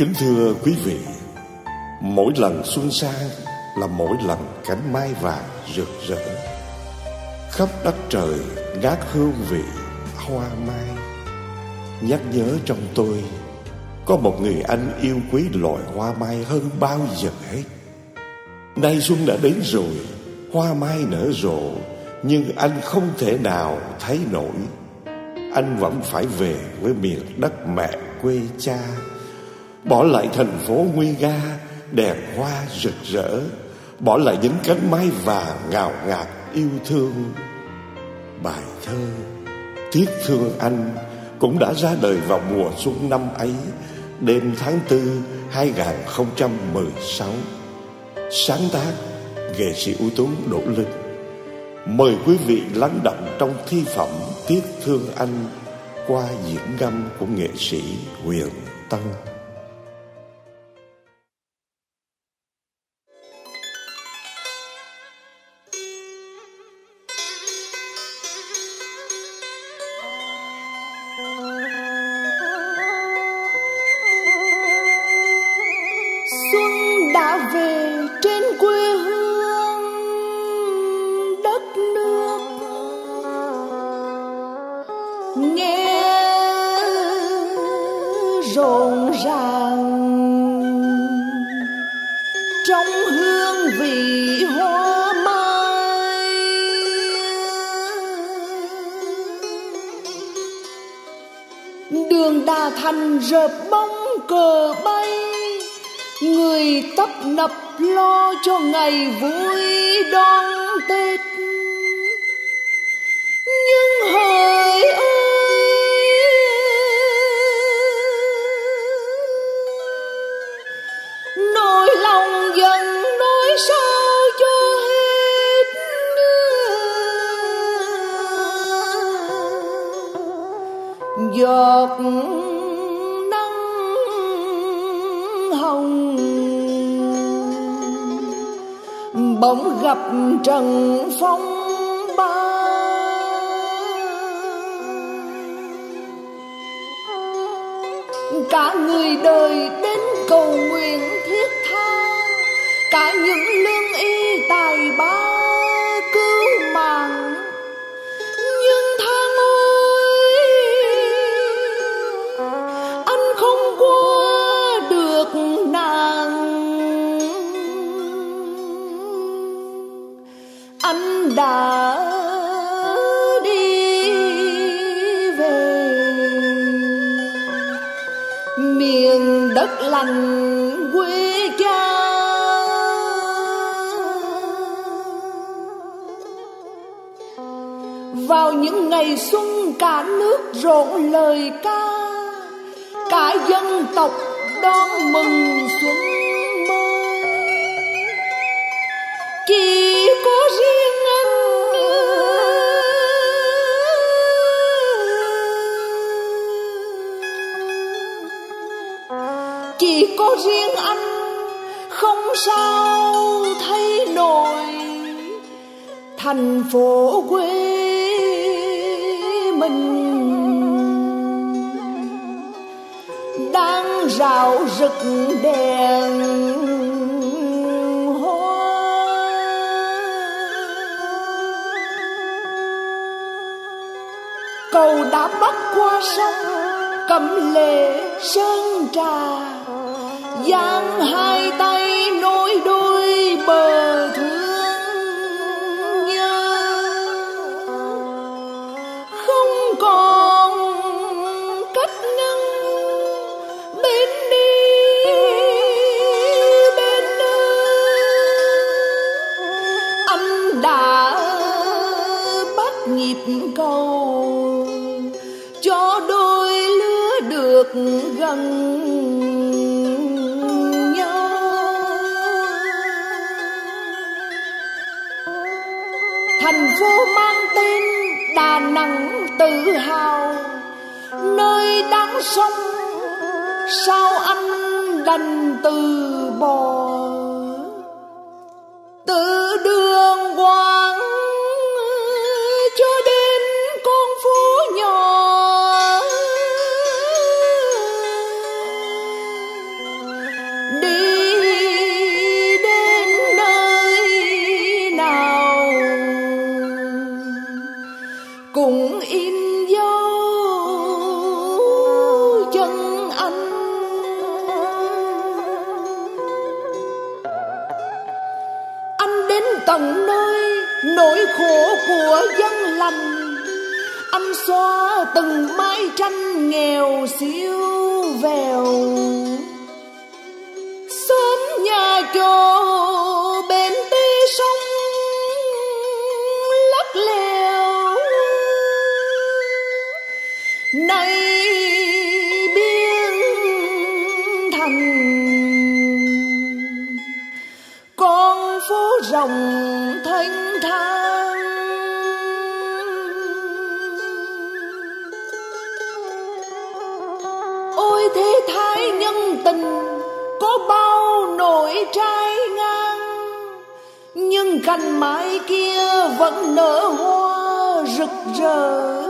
Kính thưa quý vị, mỗi lần xuân sang là mỗi lần cánh mai vàng rực rỡ. Khắp đất trời ngát hương vị hoa mai. Nhắc nhớ trong tôi có một người anh yêu quý loài hoa mai hơn bao giờ hết. Nay xuân đã đến rồi, hoa mai nở rộ, nhưng anh không thể nào thấy nổi. Anh vẫn phải về với miền đất mẹ quê cha Bỏ lại thành phố nguy nga, Đèn hoa rực rỡ, Bỏ lại những cánh mái vàng ngào ngạt yêu thương. Bài thơ Tiếc thương anh Cũng đã ra đời vào mùa xuân năm ấy, Đêm tháng tư 2016 Sáng tác Nghệ sĩ ưu tú Đỗ Linh. Mời quý vị lắng động trong thi phẩm Tiếc thương anh qua diễn ngâm của nghệ sĩ Huyền Tân. Đường thành rợp bóng cờ bay, người tấp nập lo cho ngày vui đón tết. Nhưng hỡi ơi, nỗi lòng dần nói sao cho hết giọt hồng bỗng gặp trần phong ba. Cả người đời đến cầu nguyện thiết tha, cả những lương y tài ba. Đất lành quê cha. Vào những ngày xuân cả nước rộn lời ca, cả dân tộc đón mừng xuân chỉ có riêng anh, không sao thấy nổi thành phố quê mình đang rạo rực đèn hoa. Cầu đã bắc qua sông, cầm lệ sơn trà giang hai tay nối đôi bờ thương nhớ. Không còn cách ngăn bên đi, bên nơi anh đã bắt nhịp cầu, cho đôi lứa được gần. Thành phố mang tên đà nẵng tự hào. Nơi đáng sống, sao anh đành từ cũng in dấu chân anh. Anh đến tận nơi nỗi khổ của dân lành. Anh xóa từng mái tranh nghèo xiêu vèo. Nay biến thành con phố rồng thanh thang. Ôi thế thái nhân tình, có bao nỗi trai ngang. Nhưng cành mai kia vẫn nở hoa rực rỡ.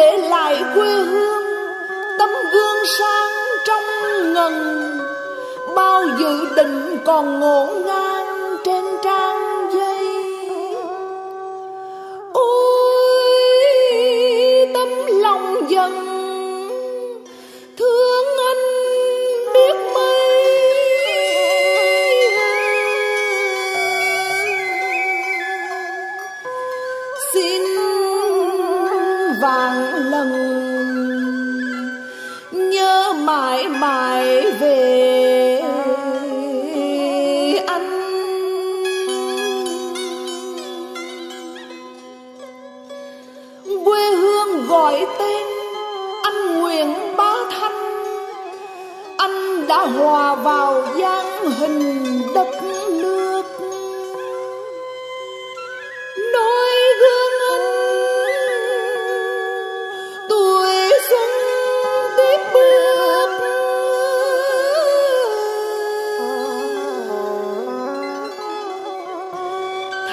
để lại quê hương, tấm gương sáng trong ngần. Bao dự định còn ngổn ngang vào giang hình đất nước. Noi gương anh tuổi xuân tiếp bước.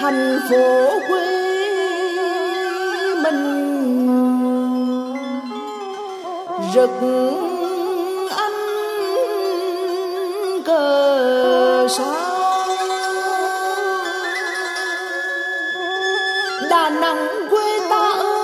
Thành phố quê mình rực sao đà nẵng quê ta ơi.